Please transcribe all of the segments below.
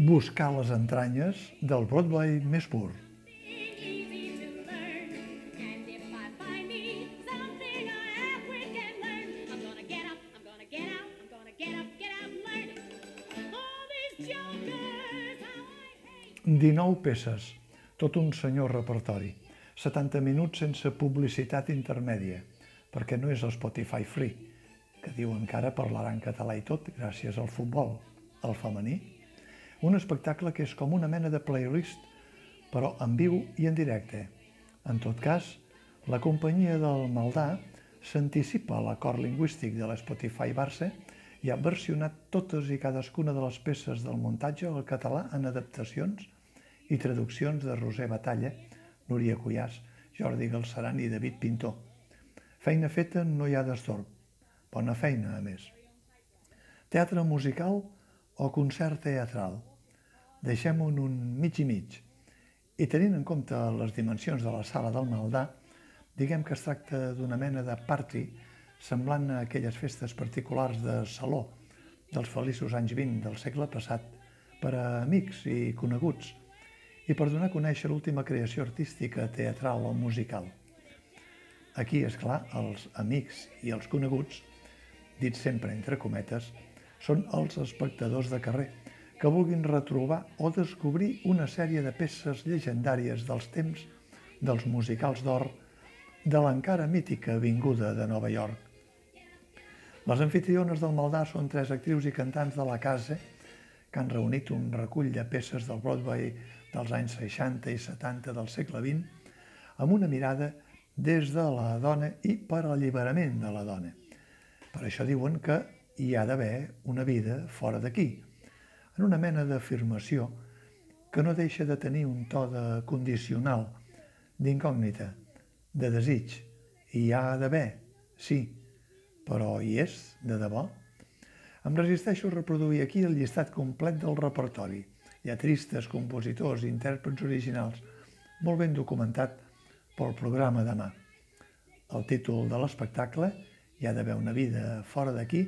buscar les entranyes del Broadway més pur. 19 peces, tot un senyor repertori. 70 minuts sense publicitat intermèdia, perquè no és el Spotify Free, que diuen que ara parlarà en català i tot gràcies al futbol, al femení. Un espectacle que és com una mena de playlist, però en viu i en directe. En tot cas, la companyia del Maldà s'anticipa a l'acord lingüístic de l'Spotify Barça i ha versionat totes i cadascuna de les peces del muntatge al català en adaptacions i traduccions de Roser Batalla, Núria Cuyàs, Jordi Galceran i David Pintor. Feina feta no hi ha destorb. Bona feina, a més. Teatre musical o concert teatral? Deixem-ho en un mig i mig. I tenint en compte les dimensions de la sala del Maldà, diguem que es tracta d'una mena de party semblant a aquelles festes particulars de saló dels feliços anys 20 del segle passat per a amics i coneguts i per donar a conèixer l'última creació artística, teatral o musical. Aquí, és clar, els amics i els coneguts, dits sempre entre cometes, són els espectadors de carrer, que vulguin retrobar o descobrir una sèrie de peces llegendàries dels temps dels musicals d'or de l'encara mítica Avinguda de Nova York. Les anfitriones del Maldà són tres actrius i cantants de la casa que han reunit un recull de peces del Broadway dels anys 60 i 70 del segle XX amb una mirada des de la dona i per a l'alliberament de la dona. Per això diuen que hi ha d'haver una vida fora d'aquí, en una mena d'afirmació que no deixa de tenir un to de condicional, d'incògnita, de desig. Hi ha d'haver, sí, però hi és, de debò? Em resisteixo a reproduir aquí el llistat complet del repertori. Lletristes, compositors, intèrprets originals, molt ben documentat pel programa demà. El títol de l'espectacle, Hi ha d'haver una vida fora d'aquí,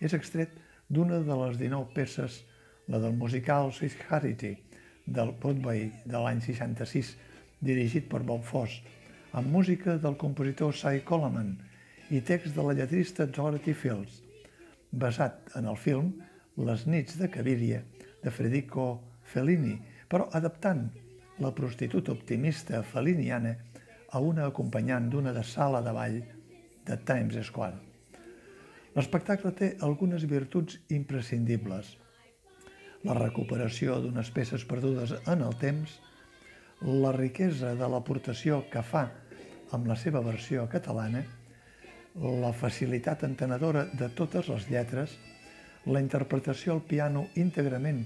és extret d'una de les 19 peces, la del musical Sweet Charity, del Broadway de l'any 66, dirigit per Bob Fosse, amb música del compositor Cy Coleman i text de la lletrista Dorothy Fields, basat en el film Les nits de Cabiria, de Federico Fellini, però adaptant la prostituta optimista feliniana a una acompanyant d'una de sala de ball de Times Square. L'espectacle té algunes virtuts imprescindibles. La recuperació d'unes peces perdudes en el temps, la riquesa de l'aportació que fa amb la seva versió catalana, la facilitat entenedora de totes les lletres, la interpretació al piano íntegrament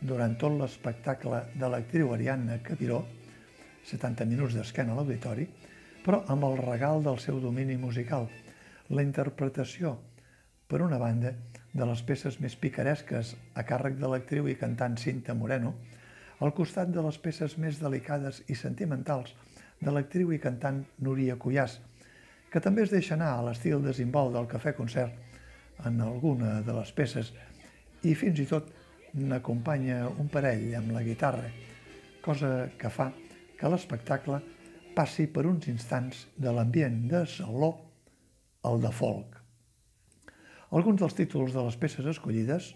durant tot l'espectacle de l'actriu Ariadna Cabiró, 70 minuts d'esquena a l'auditori, però amb el regal del seu domini musical, la interpretació, per una banda, de les peces més picaresques a càrrec de l'actriu i cantant Cinta Moreno, al costat de les peces més delicades i sentimentals de l'actriu i cantant Núria Cuyàs, que també es deixa anar a l'estil desimbolt del cafè-concert en alguna de les peces i fins i tot n'acompanya un parell amb la guitarra, cosa que fa que l'espectacle passi per uns instants de l'ambient de saló al de folk. Alguns dels títols de les peces escollides,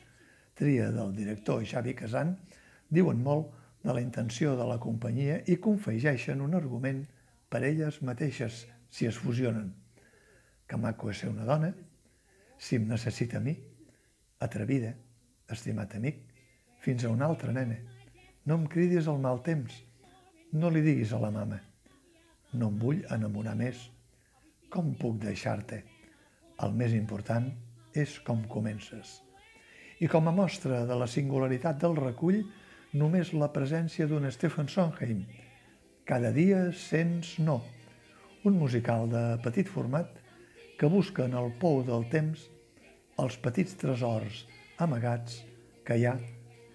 tria del director Xavi Casan, diuen molt de la intenció de la companyia i confegeixen un argument per elles mateixes si es fusionen. Que maco és ser una dona, si em necessita a mi, atrevida, estimat amic, fins a una altra nena. No em cridis al mal temps, no li diguis a la mama. No em vull enamorar més. Com puc deixar-te? El més important és com comences. I com a mostra de la singularitat del recull, només la presència d'un Stephen Sondheim. Cada dia sents no, un musical de petit format que busca en el pou del temps els petits tresors amagats que hi ha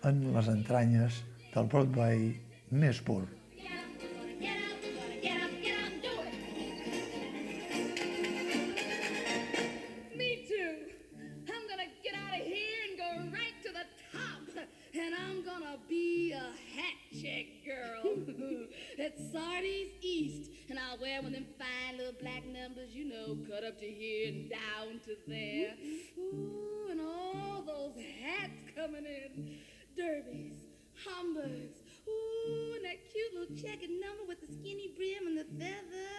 en les entranyes del Broadway més pur. There with them fine little black numbers, you know, cut up to here and down to there. Ooh, and all those hats coming in. Derbies, Homburgs. Ooh, and that cute little checkered number with the skinny brim and the feather.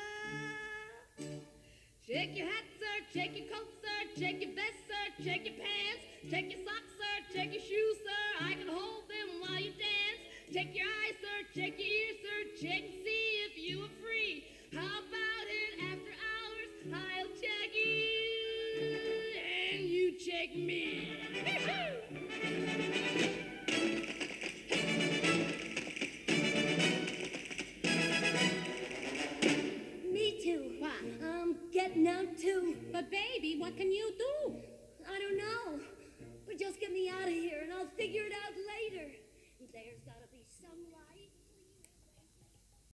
Check your hat, sir. Check your coat, sir. Check your vest, sir. Check your pants. Check your socks, sir. Check your shoes, sir. I can hold them while you dance. Check your eyes, sir. Check your. Check and see if you are free. How about it after hours? I'll check you and you check me. Me too. Why? I'm getting out too. But baby, what can you do? I don't know. But just get me out of here and I'll figure it out later. There's gotta be some light.